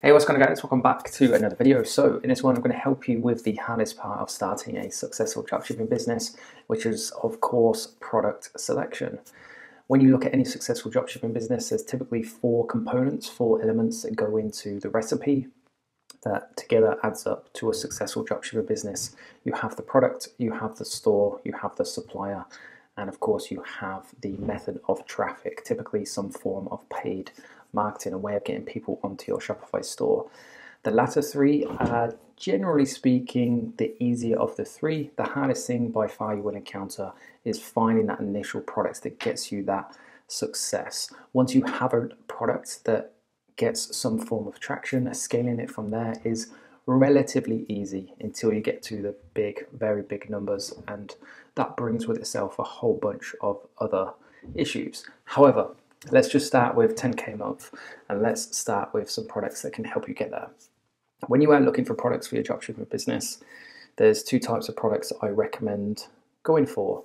Hey, what's going on guys? Welcome back to another video. So in this one, I'm going to help you with the hardest part of starting a successful dropshipping business, which is of course product selection. When you look at any successful dropshipping business, there's typically four components, four elements that go into the recipe that together adds up to a successful dropshipping business. You have the product, you have the store, you have the supplier, and of course you have the method of traffic, typically some form of paid marketing, a way of getting people onto your Shopify store. The latter three are generally speaking the easier of the three. The hardest thing by far you will encounter is finding that initial product that gets you that success. Once you have a product that gets some form of traction, scaling it from there is relatively easy until you get to the big, very big numbers, and that brings with itself a whole bunch of other issues. However, Let's just start with 10k a month and let's start with some products that can help you get there. When you are looking for products for your dropshipping business, there's two types of products I recommend going for.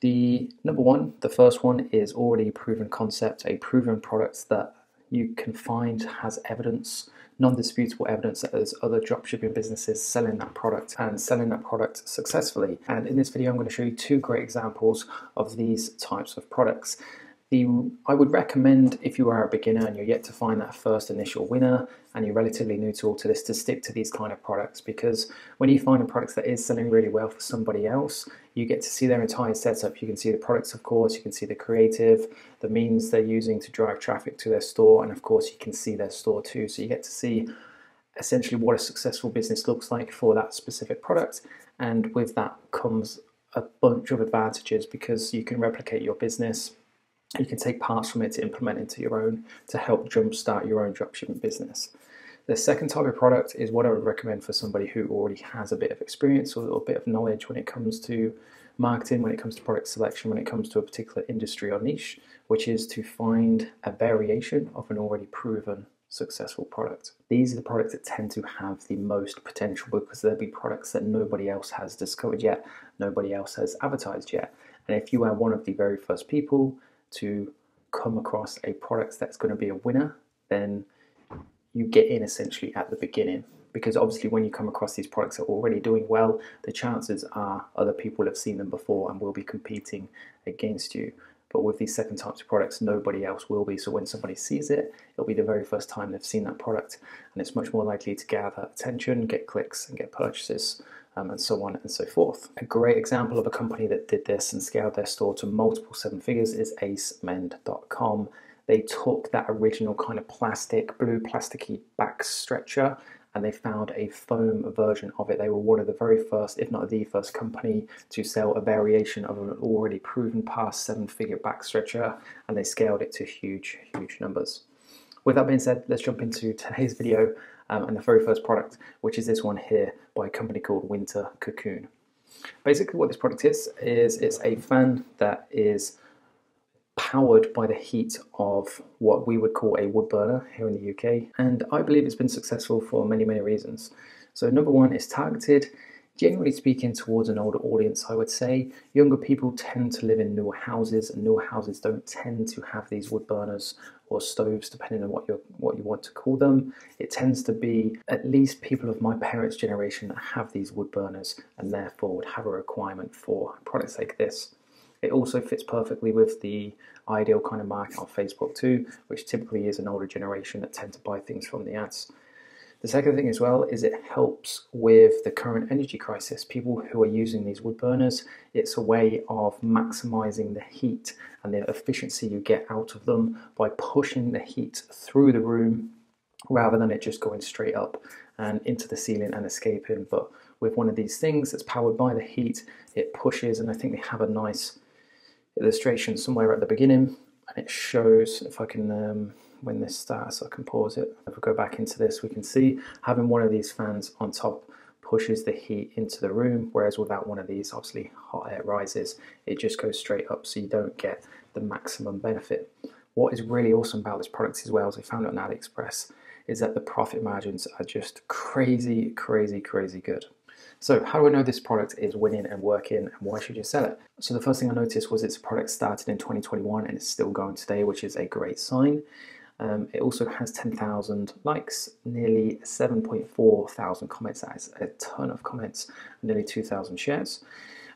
The number one, the first one is already proven concept, a proven product that you can find has evidence, non-disputable evidence that there's other dropshipping businesses selling that product and selling that product successfully. And in this video, I'm going to show you two great examples of these types of products the I would recommend if you are a beginner and you're yet to find that first initial winner and you're relatively new to all to this to stick to these kind of products. Because when you find a product that is selling really well for somebody else you get to see their entire setup. You can see the products of course. You can see the creative the means they're using to drive traffic to their store. And of course you can see their store too. So you get to see essentially what a successful business looks like for that specific product. And with that comes a bunch of advantages because you can replicate your business you can take parts from it to implement into your own to help jumpstart your own dropshipping business. The second type of product is what I would recommend for somebody who already has a bit of experience or a little bit of knowledge when it comes to marketing, when it comes to product selection, when it comes to a particular industry or niche, which is to find a variation of an already proven successful product. These are the products that tend to have the most potential because there'll be products that nobody else has discovered yet, nobody else has advertised yet. And if you are one of the very first people to come across a product that's going to be a winner, then you get in essentially at the beginning. Because obviously, when you come across these products that are already doing well, the chances are other people have seen them before and will be competing against you. But with these second types of products, nobody else will be. So when somebody sees it, it'll be the very first time they've seen that product, and it's much more likely to gather attention, get clicks, and get purchases um, and so on and so forth. A great example of a company that did this and scaled their store to multiple seven figures is acemend.com. They took that original kind of plastic, blue plasticky back stretcher and they found a foam version of it. They were one of the very first, if not the first company to sell a variation of an already proven past seven figure back stretcher and they scaled it to huge, huge numbers. With that being said, let's jump into today's video um, and the very first product, which is this one here by a company called Winter Cocoon. Basically, what this product is, is it's a fan that is powered by the heat of what we would call a wood burner here in the UK. And I believe it's been successful for many, many reasons. So, number one, it's targeted generally speaking, towards an older audience, I would say. Younger people tend to live in newer houses, and newer houses don't tend to have these wood burners or stoves, depending on what you what you want to call them. It tends to be at least people of my parents' generation that have these wood burners, and therefore would have a requirement for products like this. It also fits perfectly with the ideal kind of market on Facebook too, which typically is an older generation that tend to buy things from the ads. The second thing as well is it helps with the current energy crisis. People who are using these wood burners, it's a way of maximizing the heat and the efficiency you get out of them by pushing the heat through the room rather than it just going straight up and into the ceiling and escaping. But with one of these things that's powered by the heat, it pushes, and I think they have a nice illustration somewhere at the beginning, and it shows if I can. Um, when this starts. I can pause it. If we go back into this, we can see having one of these fans on top pushes the heat into the room, whereas without one of these, obviously hot air rises, it just goes straight up so you don't get the maximum benefit. What is really awesome about this product as well, as I found it on AliExpress, is that the profit margins are just crazy, crazy, crazy good. So how do I know this product is winning and working and why should you sell it? So the first thing I noticed was it's a product started in 2021 and it's still going today, which is a great sign. Um, it also has 10,000 likes, nearly 7.4 thousand comments. That is a ton of comments, nearly 2,000 shares.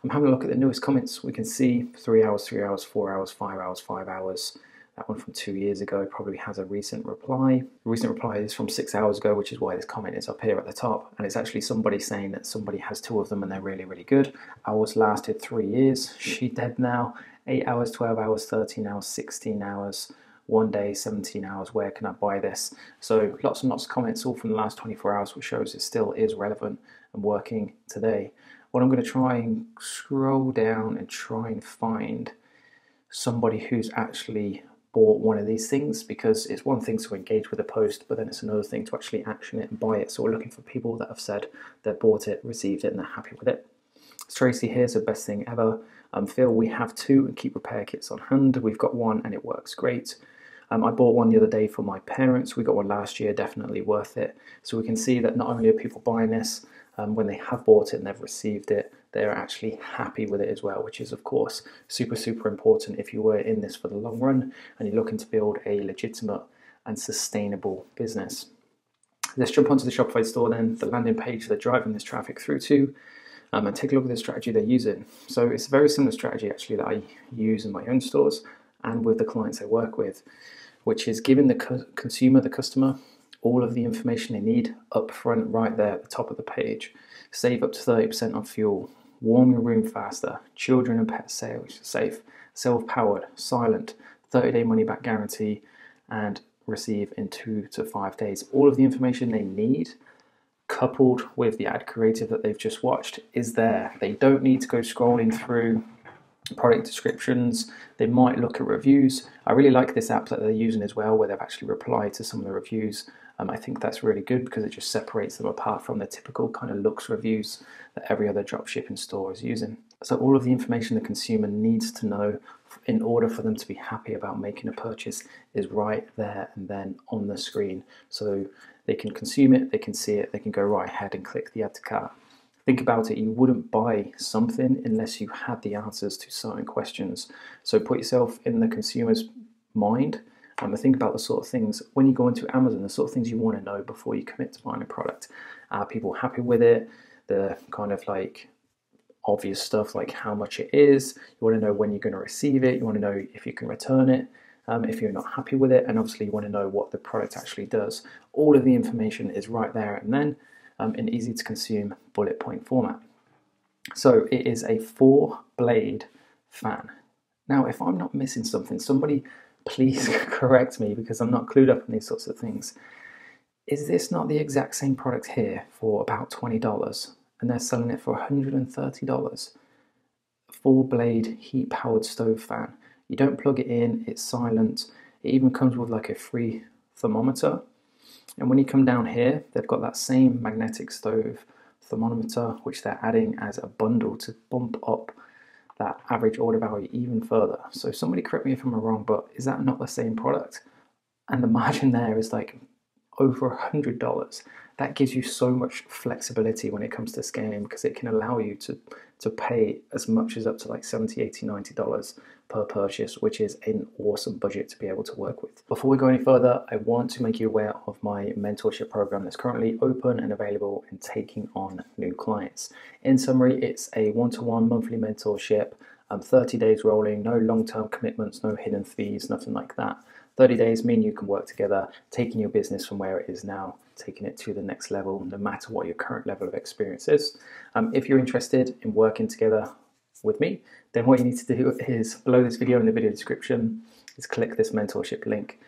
I'm having a look at the newest comments. We can see three hours, three hours, four hours, five hours, five hours. That one from two years ago probably has a recent reply. The recent reply is from six hours ago, which is why this comment is up here at the top. And it's actually somebody saying that somebody has two of them and they're really, really good. Ours lasted three years. She dead now. Eight hours, 12 hours, 13 hours, 16 hours one day, 17 hours, where can I buy this? So lots and lots of comments all from the last 24 hours, which shows it still is relevant and working today. What I'm going to try and scroll down and try and find somebody who's actually bought one of these things because it's one thing to engage with a post, but then it's another thing to actually action it and buy it. So we're looking for people that have said they bought it, received it, and they're happy with it. Tracy here's the best thing ever. Um, Phil, we have two and keep repair kits on hand. We've got one and it works great. Um, I bought one the other day for my parents. We got one last year, definitely worth it. So we can see that not only are people buying this, um, when they have bought it and they've received it, they're actually happy with it as well, which is, of course, super, super important if you were in this for the long run and you're looking to build a legitimate and sustainable business. Let's jump onto the Shopify store then, the landing page they're driving this traffic through to, um, and take a look at the strategy they're using. So it's a very similar strategy actually that I use in my own stores and with the clients I work with which is giving the co- consumer, the customer, all of the information they need up front, right there at the top of the page. Save up to 30% on fuel, warm your room faster, children and pet sales safe, self powered, silent, 30 day money back guarantee, and receive in two to five days. All of the information they need, coupled with the ad creative that they've just watched, is there. They don't need to go scrolling through product descriptions. They might look at reviews. I really like this app that they're using as well, where they've actually replied to some of the reviews. Um, I think that's really good because it just separates them apart from the typical kind of Loox reviews that every other dropshipping store is using. So all of the information the consumer needs to know in order for them to be happy about making a purchase is right there and then on the screen. So they can consume it, they can see it, they can go right ahead and click the add to cart think about it, you wouldn't buy something unless you had the answers to certain questions. So put yourself in the consumer's mind and think about the sort of things when you go into Amazon, the sort of things you want to know before you commit to buying a product. Are people happy with it? The kind of like obvious stuff like how much it is. You want to know when you're going to receive it. You want to know if you can return it. Um, if you're not happy with it, and obviously you want to know what the product actually does. All of the information is right there and then um, in easy to consume bullet point format. So it is a four blade fan. Now, if I'm not missing something, somebody please correct me because I'm not clued up on these sorts of things. Is this not the exact same product here for about $20 and they're selling it for $130? Four blade heat powered stove fan. You don't plug it in, it's silent. It even comes with like a free thermometer and when you come down here, they've got that same magnetic stove thermometer, which they're adding as a bundle to bump up that average order value even further. So somebody correct me if I'm wrong, but is that not the same product? And the margin there is like over a hundred dollars. That gives you so much flexibility when it comes to scaling because it can allow you to to pay as much as up to like 70 80 90 dollars per purchase which is an awesome budget to be able to work with. Before we go any further i want to make you aware of my mentorship program that's currently open and available and taking on new clients. In summary it's a one-to-one monthly mentorship um, 30 days rolling no long-term commitments no hidden fees nothing like that. 30 days mean you can work together, taking your business from where it is now, taking it to the next level, no matter what your current level of experience is. Um, if you're interested in working together with me, then what you need to do is below this video in the video description is click this mentorship link.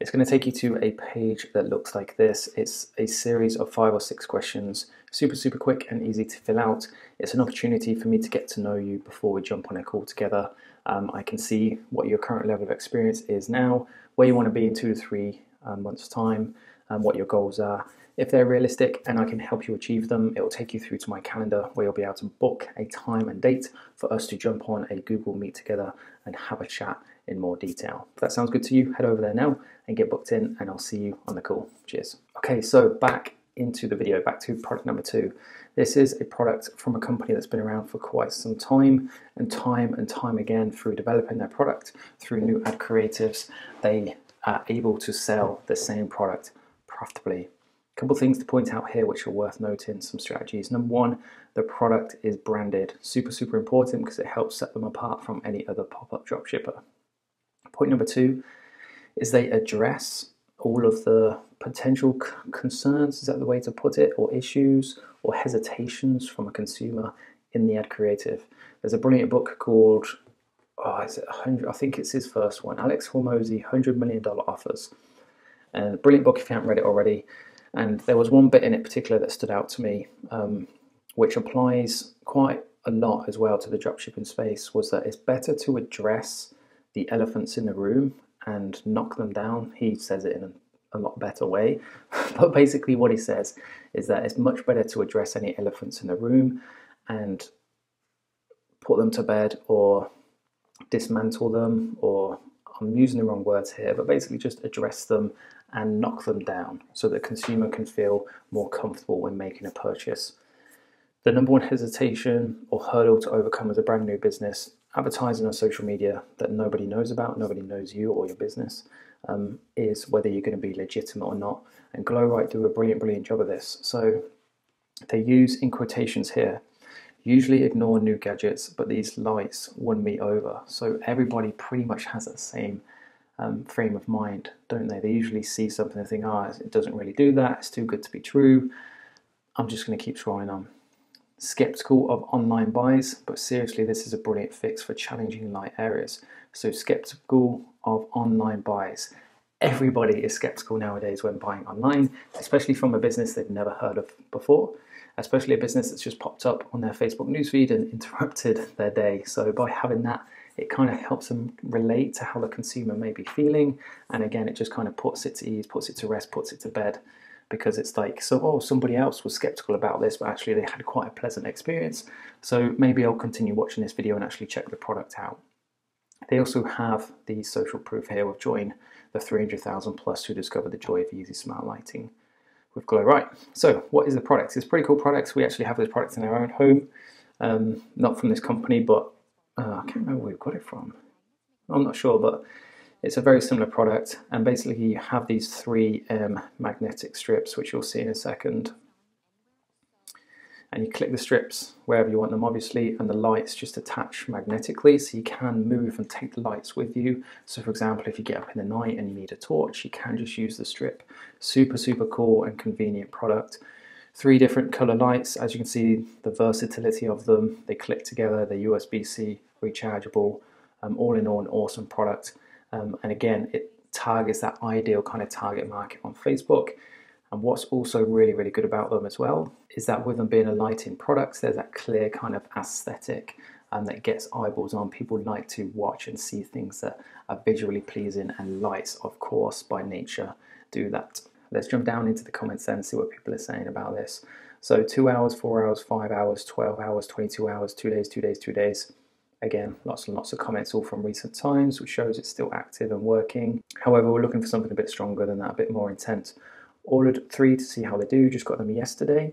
It's going to take you to a page that looks like this. It's a series of five or six questions, super, super quick and easy to fill out. It's an opportunity for me to get to know you before we jump on a call together. Um, I can see what your current level of experience is now, where you want to be in two to three um, months' time, and what your goals are. If they're realistic and I can help you achieve them, it will take you through to my calendar where you'll be able to book a time and date for us to jump on a Google Meet together and have a chat in more detail. If that sounds good to you, head over there now and get booked in, and I'll see you on the call. Cheers. Okay, so back into the video, back to product number two. This is a product from a company that's been around for quite some time, and time and time again through developing their product, through new ad creatives, they are able to sell the same product profitably. A couple things to point out here which are worth noting some strategies. Number one, the product is branded. Super, super important because it helps set them apart from any other pop up dropshipper. Point number two is they address all of the potential concerns, is that the way to put it, or issues or hesitations from a consumer in the ad creative. There's a brilliant book called, oh, is it 100? I think it's his first one, Alex Hormozi, $100 Million Offers. And a brilliant book if you haven't read it already. And there was one bit in it particular that stood out to me, um, which applies quite a lot as well to the dropshipping space, was that it's better to address the elephants in the room and knock them down. He says it in a, a lot better way. but basically, what he says is that it's much better to address any elephants in the room and put them to bed or dismantle them, or I'm using the wrong words here, but basically just address them and knock them down so that the consumer can feel more comfortable when making a purchase. The number one hesitation or hurdle to overcome as a brand new business advertising on social media that nobody knows about, nobody knows you or your business, um, is whether you're going to be legitimate or not. And Glowrite do a brilliant, brilliant job of this. So they use in quotations here. Usually ignore new gadgets, but these lights won me over. So everybody pretty much has that same um, frame of mind, don't they? They usually see something and think, ah, oh, it doesn't really do that. It's too good to be true. I'm just going to keep scrolling on skeptical of online buys, but seriously, this is a brilliant fix for challenging light areas. So, skeptical of online buys. Everybody is skeptical nowadays when buying online, especially from a business they've never heard of before, especially a business that's just popped up on their Facebook newsfeed and interrupted their day. So, by having that, it kind of helps them relate to how the consumer may be feeling. And again, it just kind of puts it to ease, puts it to rest, puts it to bed because it's like, so, oh, somebody else was skeptical about this, but actually they had quite a pleasant experience. So maybe I'll continue watching this video and actually check the product out. They also have the social proof here of Join the 300,000 plus who discovered the joy of easy smart lighting with Glowrite. So what is the product? It's pretty cool product. We actually have this product in our own home, um, not from this company, but uh, I can't remember where we got it from. I'm not sure, but it's a very similar product, and basically you have these three um, magnetic strips, which you'll see in a second. And you click the strips wherever you want them, obviously, and the lights just attach magnetically, so you can move and take the lights with you. So, for example, if you get up in the night and you need a torch, you can just use the strip. Super, super cool and convenient product. Three different color lights, as you can see, the versatility of them. They click together, they're USB-C, rechargeable, um, all in all, an awesome product. Um, and again, it targets that ideal kind of target market on Facebook. And what's also really, really good about them as well is that with them being a lighting product, there's that clear kind of aesthetic and that gets eyeballs on. People like to watch and see things that are visually pleasing, and lights, of course, by nature, do that. Let's jump down into the comments and see what people are saying about this. So, two hours, four hours, five hours, 12 hours, 22 hours, two days, two days, two days. Again, lots and lots of comments all from recent times, which shows it's still active and working. However, we're looking for something a bit stronger than that, a bit more intense. Ordered three to see how they do, just got them yesterday.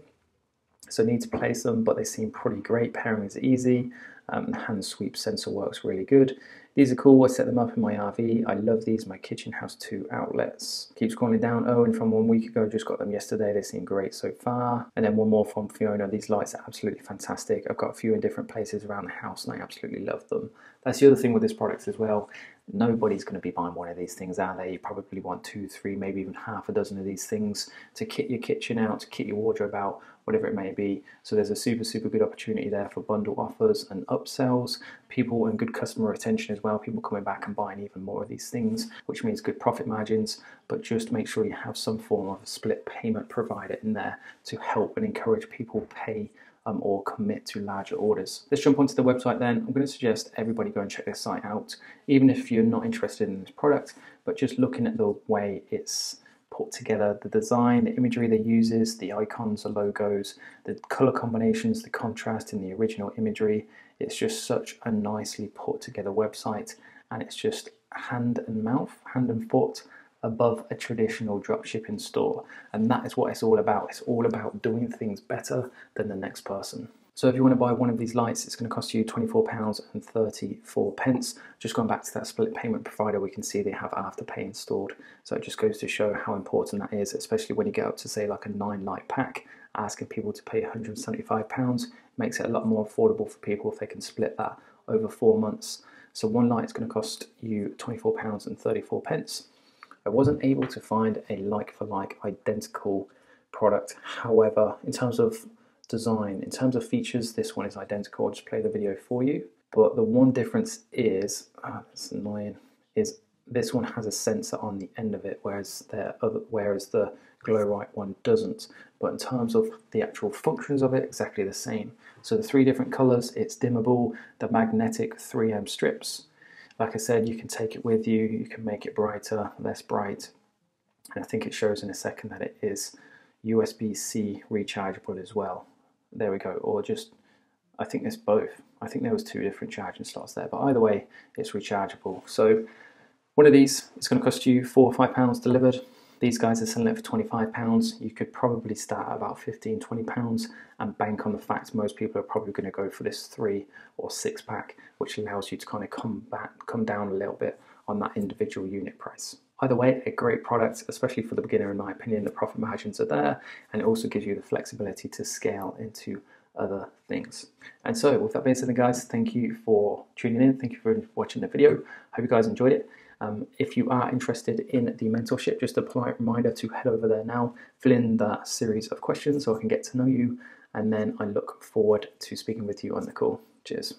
So need to place them, but they seem pretty great. Pairing is easy. Um, hand sweep sensor works really good. These are cool. I set them up in my RV. I love these. My Kitchen has 2 outlets. Keep scrolling down. Oh, and from one week ago, just got them yesterday. They seem great so far. And then one more from Fiona. These lights are absolutely fantastic. I've got a few in different places around the house and I absolutely love them. That's the other thing with this product as well. Nobody's going to be buying one of these things out there. You probably want two, three, maybe even half a dozen of these things to kit your kitchen out, to kit your wardrobe out, whatever it may be. So there's a super, super good opportunity there for bundle offers and upsells, people and good customer retention as well, people coming back and buying even more of these things, which means good profit margins, but just make sure you have some form of split payment provider in there to help and encourage people pay um, or commit to larger orders. Let's jump onto the website then. I'm going to suggest everybody go and check this site out, even if you're not interested in this product, but just looking at the way it's put together, the design, the imagery they uses, the icons, the logos, the color combinations, the contrast in the original imagery. It's just such a nicely put together website and it's just hand and mouth, hand and foot above a traditional dropshipping store. And that is what it's all about. It's all about doing things better than the next person. So if you want to buy one of these lights, it's going to cost you £24.34. pence. Just going back to that split payment provider, we can see they have Afterpay installed. So it just goes to show how important that is, especially when you get up to say like a nine light pack, asking people to pay £175 makes it a lot more affordable for people if they can split that over four months. So one light is going to cost you £24.34. I wasn't able to find a like for like identical product. However, in terms of design. In terms of features, this one is identical. I'll just play the video for you. But the one difference is, ah, it's annoying, is this one has a sensor on the end of it, whereas the other, whereas the Glowrite one doesn't. But in terms of the actual functions of it, exactly the same. So the three different colors, it's dimmable, the magnetic 3M strips. Like I said, you can take it with you, you can make it brighter, less bright. And I think it shows in a second that it is USB-C rechargeable as well there we go, or just, I think there's both. I think there was two different charging slots there, but either way, it's rechargeable. So one of these is going to cost you four or five pounds delivered. These guys are selling it for 25 pounds. You could probably start at about 15, 20 pounds and bank on the fact most people are probably going to go for this three or six pack, which allows you to kind of come back, come down a little bit on that individual unit price. Either way, a great product, especially for the beginner, in my opinion. The profit margins are there, and it also gives you the flexibility to scale into other things. And so, with that being said, guys, thank you for tuning in. Thank you for watching the video. Hope you guys enjoyed it. Um, if you are interested in the mentorship, just a polite reminder to head over there now, fill in that series of questions so I can get to know you, and then I look forward to speaking with you on the call. Cheers.